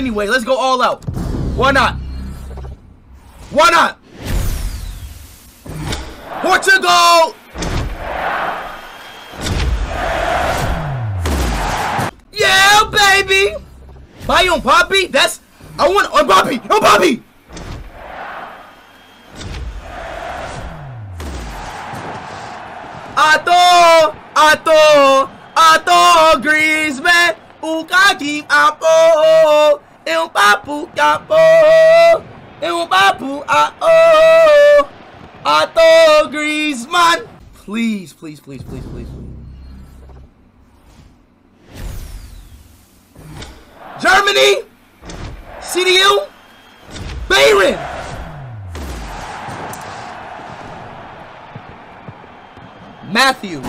anyway. Let's go all out. Why not? Why not? Portugal! Yeah, baby! Buy on Poppy? That's... I want... On Poppy! On Poppy! Ato! Ato! Ato! Griezmann! O Kaki Apo! É um papo capo! É um! Ato Griezmann! Please, please, please, please, please, please. Germany! CDU! Bayern! Matthew!